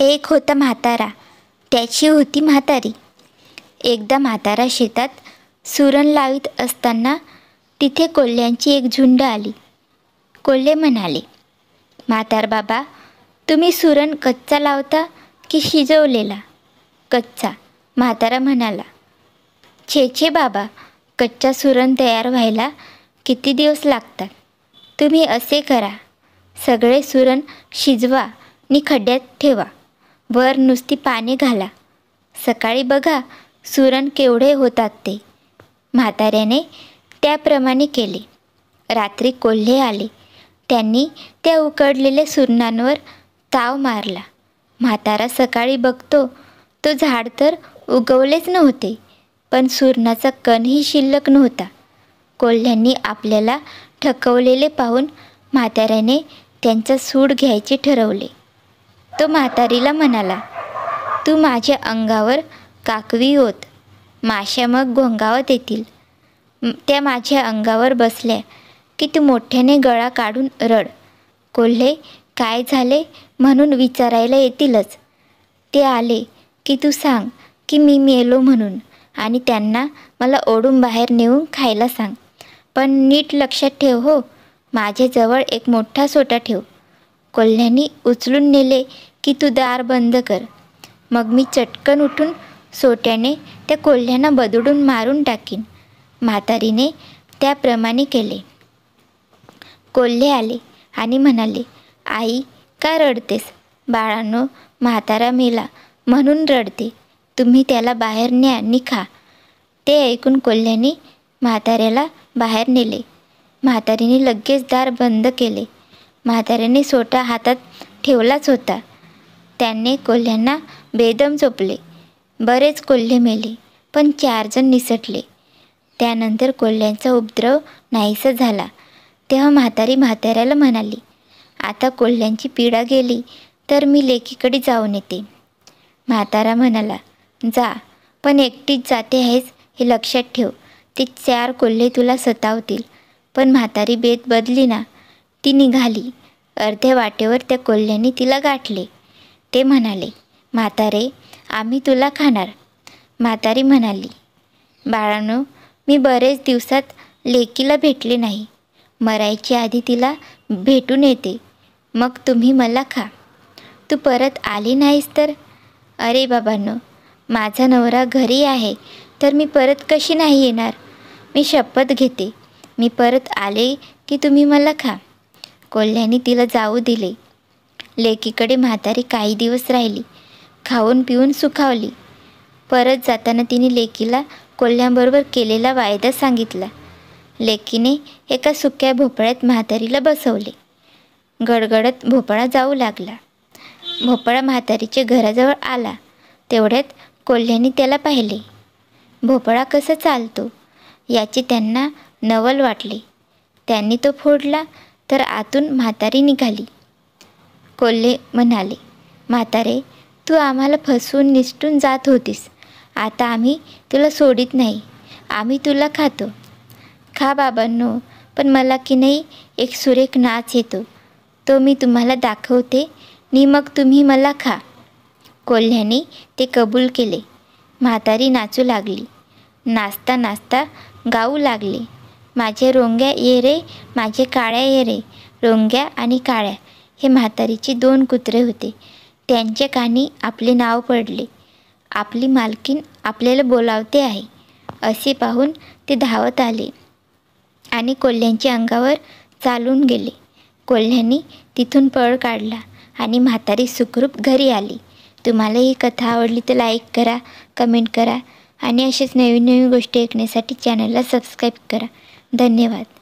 एक होता म्हातारा त्याची होती म्हातारी. एकदा म्हातारा शेतात सुरण लावीत असताना तिथे कोल्ह्यांची एक झुंड आली. कोल्हे म्हणाले म्हातार बाबा तुम्ही सुरण कच्चा लावता की शिजवलेला? कच्चा म्हातारा म्हणाला. छे छे बाबा कच्चा सुरण तयार व्हायला किती दिवस लागतात? तुम्ही असे करा सगळे सुरण शिजवा आणि खड्ड्यात ठेवा. वर नुसती पाने घाला. सकाळी बघा सुरण केवढे होतात ते. म्हाताऱ्याने त्याप्रमाणे केले. रात्री कोल्हे आले. त्यांनी त्या उकडलेल्या सुरणांवर ताव मारला. म्हातारा सकाळी बघतो तो झाड तर उगवलेच नव्हते पण सुरणाचा कणही शिल्लक नव्हता. कोल्ह्यांनी आपल्याला ठकवलेले पाहून म्हाताऱ्याने त्यांचा सूड घ्यायचे ठरवले. तो म्हातारीला म्हणाला तू माझ्या अंगावर काकवी होत. माश्या मग घोंगावत येतील. त्या माझ्या अंगावर बसल्या की तू मोठ्याने गळा काढून रड. कोल्हे काय झाले म्हणून विचारायला येतीलच. ते आले की तू सांग की मी मेलो म्हणून आणि त्यांना मला ओढून बाहेर नेऊन खायला सांग. पण नीट लक्षात ठेव हो माझ्याजवळ एक मोठा सोटा ठेव. कोल्ह्यांनी उचलून नेले की तू दार बंद कर. मग मी चटकन उठून सोट्याने त्या कोल्ह्यांना बदडून मारून टाकीन. म्हातारीने त्याप्रमाणे केले. कोल्हे आले आणि म्हणाले आई का रडतेस? बाळांनो म्हातारा मेला म्हणून रडते. तुम्ही त्याला बाहेर न्या निखा ते ऐकून कोल्ह्याने म्हाताऱ्याला बाहेर नेले. म्हातारीने लगेच दार बंद केले. म्हाताऱ्याने सोटा हातात ठेवलाच होता. त्याने कोल्ह्यांना बेदम झोपले. बरेच कोल्हे मेले पण चारजण निसटले. त्यानंतर कोल्ह्यांचा उपद्रव नाहीसा झाला. तेव्हा म्हातारी म्हाताऱ्याला म्हणाली आता कोल्ह्यांची पीडा गेली तर मी लेकीकडे जाऊन येते. म्हातारा म्हणाला जा पण एकटीच जाते आहेस हे लक्षात ठेव. ते चार कोल्हे तुला सतावतील पण म्हातारी बेत बदली ना ती निघाली. अर्ध्या वाटेवर त्या कोल्ह्यांनी तिला गाठले. ते म्हणाले म्हातारे आम्ही तुला खाणार. म्हातारी म्हणाली बाळांनो मी बरेच दिवसात लेकीला भेटले नाही. मरायची आधी तिला भेटून येते. मग तुम्ही मला खा. तू परत आली नाहीस तर? अरे बाबांनो माझा नवरा घरी आहे तर मी परत कशी नाही येणार? मी शपथ घेते. मी परत आले की तुम्ही मला खा. कोल्ह्याने तिला जाऊ दिले. लेकीकडे म्हातारी काही दिवस राहिली. खाऊन पिऊन सुखावली. परत जाताना तिने लेकीला कोल्ह्यांबरोबर केलेला वायदा सांगितला. लेकीने एका सुक्या भोपळ्यात म्हातारीला बसवले. गडगडत भोपळा जाऊ लागला. भोपळा म्हातारीच्या घराजवळ आला. तेवढ्यात कोल्ह्याने त्याला पाहिले. भोपळा कसा चालतो? याची त्यांना नवल वाटले. त्यांनी तो फोडला तर आतून म्हातारी निघाली. कोल्हे म्हणाले म्हातारे तू आम्हाला फसवून निसटून जात होतीस. आता आम्ही तुला सोडित नाही. आम्ही तुला खातो. खा बाबांनो पण मला की नाही एक सुरेख नाच येतो. तो मी तुम्हाला दाखवते. नि मग तुम्ही मला खा. कोल्ह्याने ते कबूल केले. म्हातारी नाचू लागली. नाचता नाचता गाऊ लागले. माझे रोंग्या ये रे माझे काळ्या ये रे. रोंग्या आणि काळ्या. हे म्हातारीचे दोन कुत्रे होते. त्यांच्या कानी आपले नाव पडले. आपली मालकीन आपल्याला बोलावते आहे. असे पाहून ते धावत आले आणि कोल्ह्यांच्या अंगावर चालून गेले. कोल्ह्यांनी तिथून पळ काढला आणि म्हातारी सुखरूप घरी आली. तुम्हाला ही कथा आवडली तर लाईक करा कमेंट करा आणि असेच नवीन नवीन गोष्टी ऐकण्यासाठी चॅनलला सबस्क्राईब करा. धन्यवाद.